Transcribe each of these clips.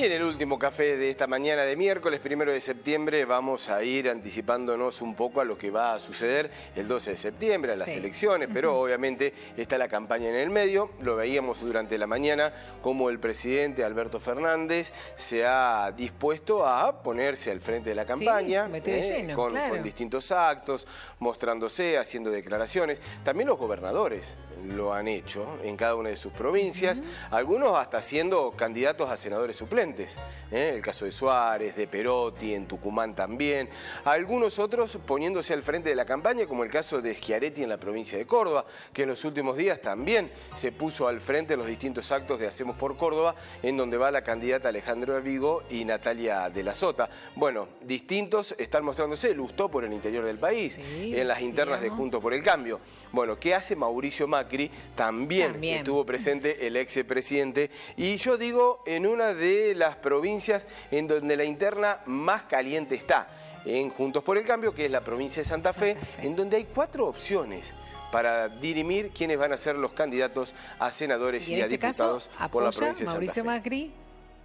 Y en el último café de esta mañana de miércoles, primero de septiembre, vamos a ir anticipándonos un poco a lo que va a suceder el 12 de septiembre, a las elecciones, pero obviamente está la campaña en el medio. Lo veíamos durante la mañana como el presidente Alberto Fernández se ha dispuesto a ponerse al frente de la campaña, eh, con, con distintos actos, mostrándose, haciendo declaraciones. También los gobernadores lo han hecho en cada una de sus provincias, algunos hasta siendo candidatos a senadores suplentes, ¿eh? el caso de Suárez, de Perotti, en Tucumán también, algunos otros poniéndose al frente de la campaña, como el caso de Schiaretti en la provincia de Córdoba, que en los últimos días también se puso al frente en los distintos actos de Hacemos por Córdoba, en donde va la candidata Alejandro Vigo y Natalia de la Sota. Bueno, distintos están mostrándose, lustó por el interior del país, en las internas de Junto por el Cambio. Bueno, ¿qué hace Mauricio Macri? También, estuvo presente el ex presidente y yo digo en una de las provincias en donde la interna más caliente está, en Juntos por el Cambio, que es la provincia de Santa Fe, en donde hay cuatro opciones para dirimir quiénes van a ser los candidatos a senadores y, a este diputados por la provincia de Santa Mauricio Macri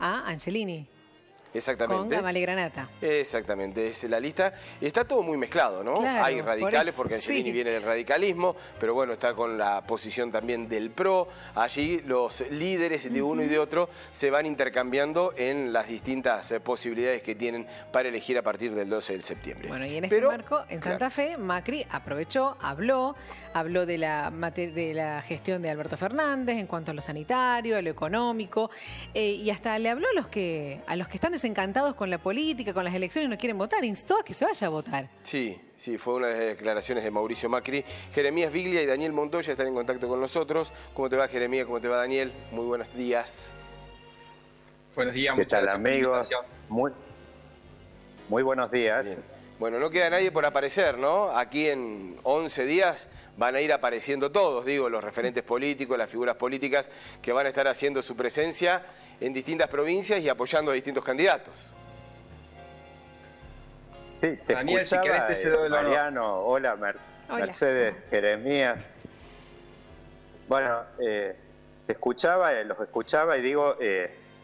a Angelini. Exactamente. Con Granata. Exactamente, es la lista. Está todo muy mezclado, ¿no? Hay radicales, porque Angelini viene del radicalismo, pero bueno, está con la posición también del PRO. Allí los líderes de uno y de otro se van intercambiando en las distintas eh, posibilidades que tienen para elegir a partir del 12 de septiembre. Bueno, y en este marco, en Santa Fe, Macri aprovechó, habló, habló de la, de la gestión de Alberto Fernández en cuanto a lo sanitario, a lo económico, eh, y hasta le habló a los que, a los que están encantados con la política, con las elecciones, no quieren votar. Instó a que se vaya a votar. Sí, sí, fue una de las declaraciones de Mauricio Macri. Jeremías Viglia y Daniel Montoya están en contacto con nosotros. ¿Cómo te va, Jeremías? ¿Cómo te va, Daniel? Muy buenos días. Buenos días, ¿Qué tal, amigos? Muy, muy buenos días. Bueno, no queda nadie por aparecer, ¿no? Aquí en 11 días van a ir apareciendo todos, digo, los referentes políticos, las figuras políticas que van a estar haciendo su presencia en distintas provincias y apoyando a distintos candidatos. Sí, te Daniel, si eh, Mariano, hola, Mercedes, Jeremías. Bueno, eh, te escuchaba, eh, los escuchaba y digo,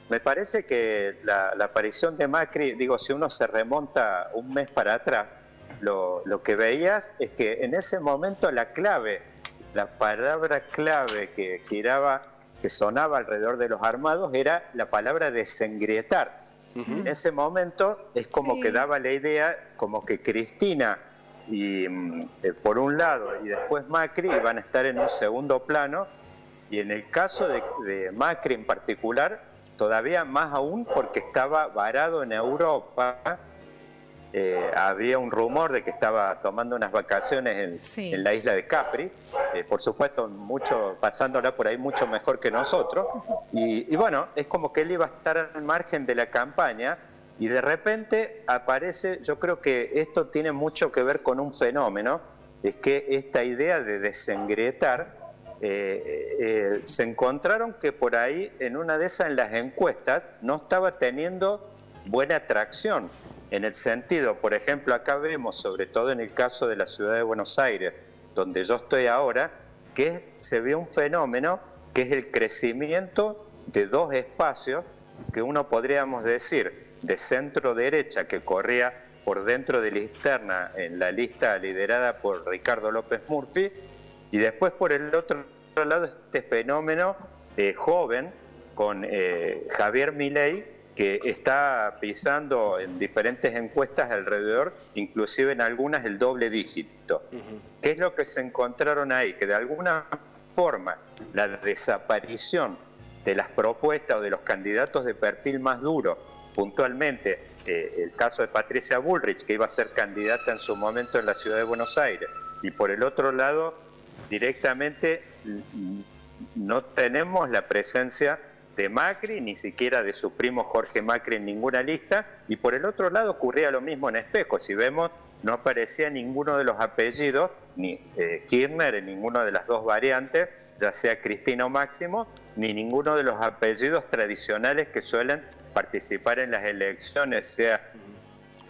me parece que la, aparición de Macri, digo, si uno se remonta un mes para atrás, lo, que veías es que en ese momento la clave, la palabra clave que giraba, que sonaba alrededor de los armados, era la palabra desengrietar. En ese momento es como que daba la idea, como que Cristina y mm, eh, por un lado y después Macri iban a estar en un segundo plano y en el caso de Macri en particular todavía más aún porque estaba varado en Europa. Eh, había un rumor de que estaba tomando unas vacaciones en, la isla de Capri, eh, por supuesto, mucho, pasándola por ahí mucho mejor que nosotros. Y, bueno, es como que él iba a estar al margen de la campaña y de repente aparece, yo creo que esto tiene mucho que ver con un fenómeno, es que esta idea de desengrietar eh, eh, se encontraron que por ahí en una de esas en las encuestas no estaba teniendo buena atracción. En el sentido, por ejemplo, acá vemos, sobre todo en el caso de la ciudad de Buenos Aires, donde yo estoy ahora, que se ve un fenómeno que es el crecimiento de dos espacios que uno podríamos decir de centro derecha que corría por dentro de la externa en la lista liderada por Ricardo López Murphy y después por el otro lado este fenómeno eh, joven con eh, Javier Milei que está pisando en diferentes encuestas alrededor, inclusive en algunas el doble dígito. ¿Qué es lo que se encontraron ahí? Que de alguna forma la desaparición de las propuestas o de los candidatos de perfil más duro, puntualmente eh, el caso de Patricia Bullrich, que iba a ser candidata en su momento en la ciudad de Buenos Aires, y por el otro lado directamente no tenemos la presencia de Macri, ni siquiera de su primo Jorge Macri en ninguna lista, y por el otro lado ocurría lo mismo en Espejo, si vemos no aparecía ninguno de los apellidos, ni eh, Kirchner en ninguna de las dos variantes, ya sea Cristina o Máximo, ni ninguno de los apellidos tradicionales que suelen participar en las elecciones, sea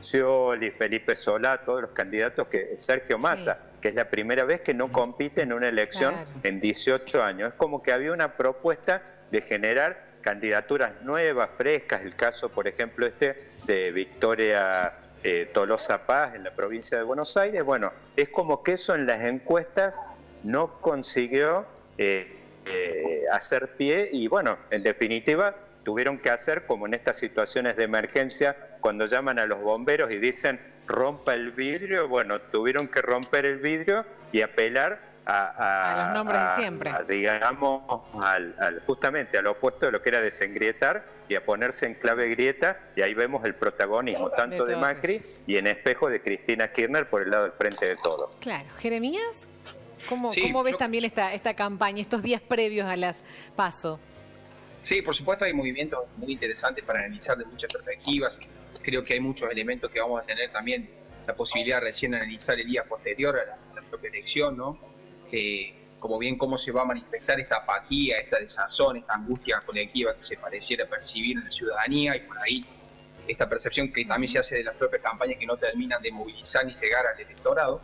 Scioli, Felipe Solá, todos los candidatos que Sergio Massa que es la primera vez que no compite en una elección en 18 años. Es como que había una propuesta de generar candidaturas nuevas, frescas, el caso, por ejemplo, este de Victoria eh, Tolosa Paz en la provincia de Buenos Aires, bueno, es como que eso en las encuestas no consiguió eh, eh, hacer pie y bueno, en definitiva tuvieron que hacer como en estas situaciones de emergencia cuando llaman a los bomberos y dicen rompa el vidrio, bueno, tuvieron que romper el vidrio y apelar a, los nombres de siempre. digamos, al, justamente al opuesto de lo que era desengrieta y a ponerse en clave grieta, y ahí vemos el protagonismo tanto de, Macri y en espejo de Cristina Kirchner por el lado del frente de todos. Claro. Jeremías, ¿cómo, ¿cómo ves también esta, esta campaña, estos días previos a las PASO? Sí, por supuesto hay movimientos muy interesantes para analizar de muchas perspectivas. Creo que hay muchos elementos que vamos a tener también la posibilidad de analizar el día posterior a la, propia elección, ¿no? como bien cómo se va a manifestar esta apatía, esta desazón, esta angustia colectiva que se pareciera percibir en la ciudadanía y por ahí esta percepción que también se hace de las propias campañas que no terminan de movilizar ni llegar al electorado.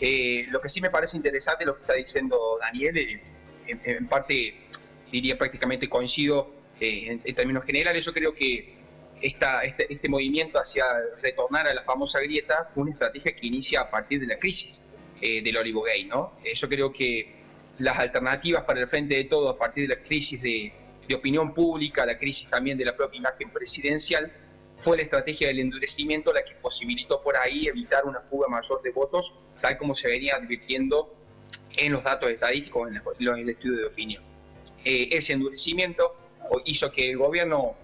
Eh, lo que sí me parece interesante lo que está diciendo Daniel, eh, en, parte diría prácticamente coincido eh, en, términos generales, yo creo que esta, este, este movimiento hacia retornar a la famosa grieta fue una estrategia que inicia a partir de la crisis eh, del olivo gay, ¿no? Eh, yo creo que las alternativas para el frente de todo a partir de la crisis de, opinión pública, la crisis también de la propia imagen presidencial, fue la estrategia del endurecimiento la que posibilitó por ahí evitar una fuga mayor de votos, tal como se venía advirtiendo en los datos estadísticos, en, el estudio de opinión. Eh, ese endurecimiento hizo que el gobierno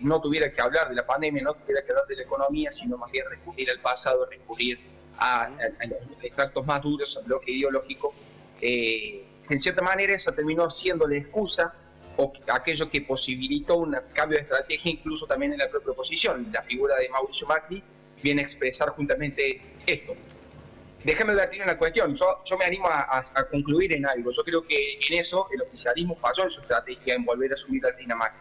no tuviera que hablar de la pandemia, no tuviera que hablar de la economía, sino más bien recurrir al pasado, recurrir a, los extractos más duros, al bloque ideológico, eh, en cierta manera eso terminó siendo la excusa o aquello que posibilitó un cambio de estrategia incluso también en la propia oposición. La figura de Mauricio Macri viene a expresar juntamente esto. Déjame advertir una cuestión, yo, yo me animo a, concluir en algo. Yo creo que en eso el oficialismo falló en su estrategia en volver a subir a Tina Macri.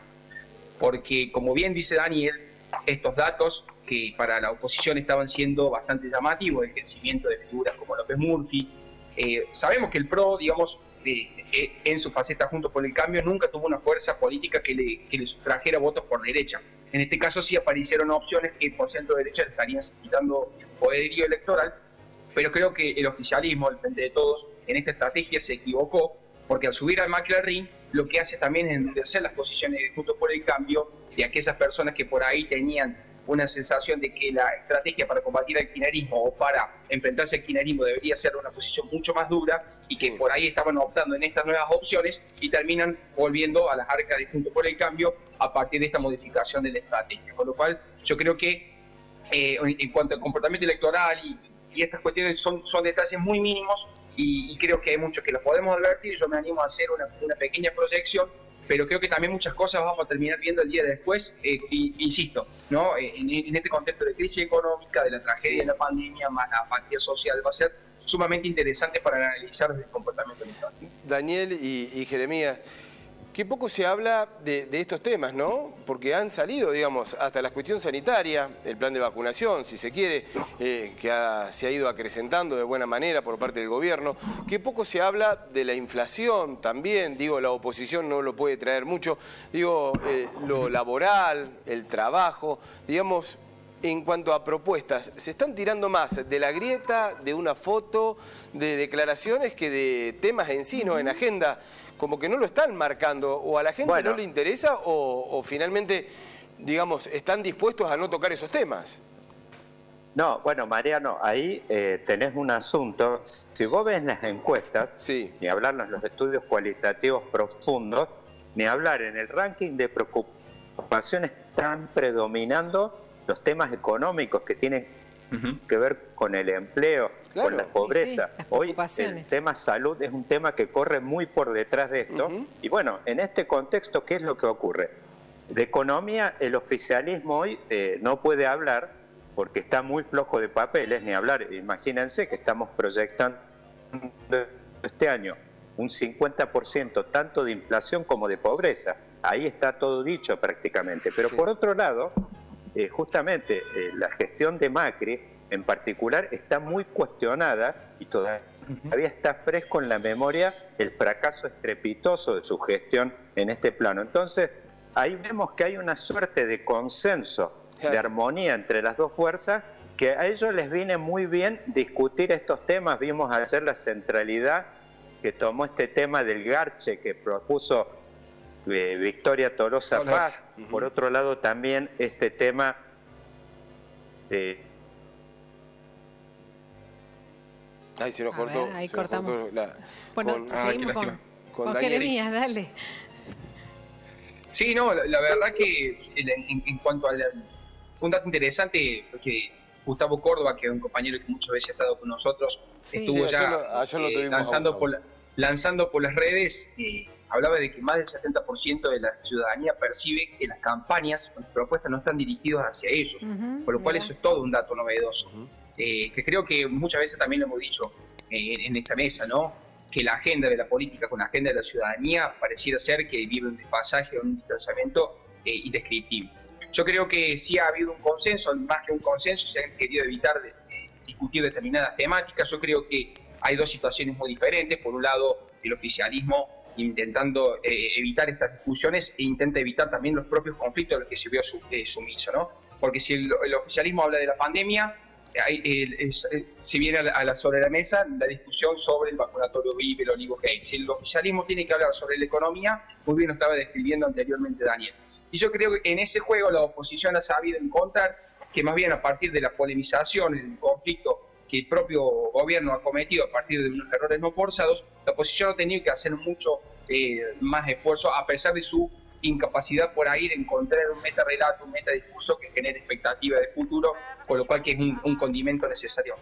Porque, como bien dice Daniel, estos datos que para la oposición estaban siendo bastante llamativos, el crecimiento de figuras como López Murphy. Eh, sabemos que el PRO, digamos, eh, en su faceta junto con el cambio, nunca tuvo una fuerza política que le, que le trajera votos por derecha. En este caso sí aparecieron opciones que por centro derecha estarían quitando poderío electoral, pero creo que el oficialismo, el frente de todos, en esta estrategia se equivocó, porque al subir al McLaren lo que hace también es endurecer las posiciones de Juntos por el Cambio de aquellas personas que por ahí tenían una sensación de que la estrategia para combatir el kirchnerismo o para enfrentarse al kirchnerismo debería ser una posición mucho más dura y que por ahí estaban optando en estas nuevas opciones y terminan volviendo a las arcas de Juntos por el Cambio a partir de esta modificación de la estrategia. Con lo cual, yo creo que eh, en cuanto al comportamiento electoral y, estas cuestiones son, son detalles muy mínimos y, creo que hay muchos que los podemos advertir. Yo me animo a hacer una, una pequeña proyección pero creo que también muchas cosas vamos a terminar viendo el día después, eh, insisto, ¿no? En, este contexto de crisis económica, de la tragedia de la pandemia, más la apatía social, va a ser sumamente interesante para analizar el comportamiento. Daniel y, y Jeremías, Qué poco se habla de, estos temas, ¿no? Porque han salido, digamos, hasta la cuestión sanitaria, el plan de vacunación, si se quiere, eh, que se ha ido acrecentando de buena manera por parte del gobierno. Qué poco se habla de la inflación también, digo, la oposición no lo puede traer mucho, digo, eh, lo laboral, el trabajo, digamos, en cuanto a propuestas, ¿se están tirando más de la grieta, de una foto, de declaraciones que de temas en sí, ¿no? En agenda, como que no lo están marcando, o a la gente no le interesa, o, finalmente, digamos, están dispuestos a no tocar esos temas. No, bueno, Mariano, ahí eh, tenés un asunto. Si vos ves las encuestas, ni hablar en los estudios cualitativos profundos, ni hablar en el ranking de preocupaciones están predominando los temas económicos que tienen que ver con el empleo, con la pobreza. Hoy el tema salud es un tema que corre muy por detrás de esto. Y bueno, en este contexto, ¿qué es lo que ocurre? De economía, el oficialismo hoy eh, no puede hablar porque está muy flojo de papeles, ni hablar. Imagínense que estamos proyectando este año un 50% tanto de inflación como de pobreza. Ahí está todo dicho prácticamente. Pero por otro lado, eh, justamente eh, la gestión de Macri en particular está muy cuestionada y todavía está fresco en la memoria el fracaso estrepitoso de su gestión en este plano. Entonces, ahí vemos que hay una suerte de consenso, de armonía entre las dos fuerzas, que a ellos les viene muy bien discutir estos temas. Vimos hacer la centralidad que tomó este tema del garche que propuso eh, Victoria Tolosa Paz. Por otro lado, también este tema de... Ay, se nos cortó. ahí cortamos. bueno, seguimos con, con, dale. Sí, no, la, verdad que en, cuanto a un dato interesante, que Gustavo Córdoba, que es un compañero que muchas veces ha estado con nosotros, estuvo ya eh, lanzando, por lanzando por las redes, eh, hablaba de que más del 70% de la ciudadanía percibe que las campañas las propuestas no están dirigidas hacia ellos, por lo cual eso es todo un dato novedoso, eh, que creo que muchas veces también lo hemos dicho en esta mesa, ¿no? que la agenda de la política con la agenda de la ciudadanía pareciera ser que vive un desfasaje o un distanciamiento indescriptible. Yo creo que sí ha habido un consenso, más que un consenso, se han querido evitar de, discutir determinadas temáticas. Yo creo que hay dos situaciones muy diferentes. Por un lado, el oficialismo intentando eh, evitar estas discusiones e intenta evitar también los propios conflictos a los que se vio eh, sumiso, ¿no? Porque si el oficialismo habla de la pandemia, eh, si viene a la, sobre la mesa la discusión sobre el vacunatorio VIP, el olivo Si el oficialismo tiene que hablar sobre la economía, muy bien lo estaba describiendo anteriormente Daniel. Y yo creo que en ese juego la oposición ha sabido encontrar que más bien a partir de la polemización y del conflicto que el propio gobierno ha cometido a partir de unos errores no forzados, la oposición ha tenido que hacer mucho eh, más esfuerzo a pesar de su incapacidad por ahí de encontrar un meta relato, un meta discurso que genere expectativa de futuro, con lo cual que es un, condimento necesario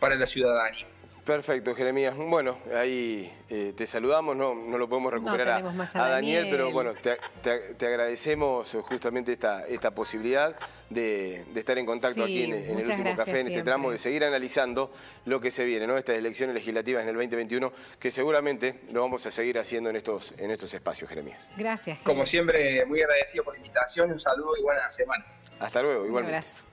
para la ciudadanía. Perfecto, Jeremías. Bueno, ahí eh, te saludamos, no, no lo podemos recuperar a, Daniel, pero bueno, te, agradecemos justamente esta, esta posibilidad de, estar en contacto aquí en, el último café, en este tramo, de seguir analizando lo que se viene, ¿no? Estas elecciones legislativas en el 2021, que seguramente lo vamos a seguir haciendo en estos, en estos espacios, Jeremías. Gracias. Como siempre, muy agradecido por la invitación, un saludo y buena semana. Hasta luego, igualmente.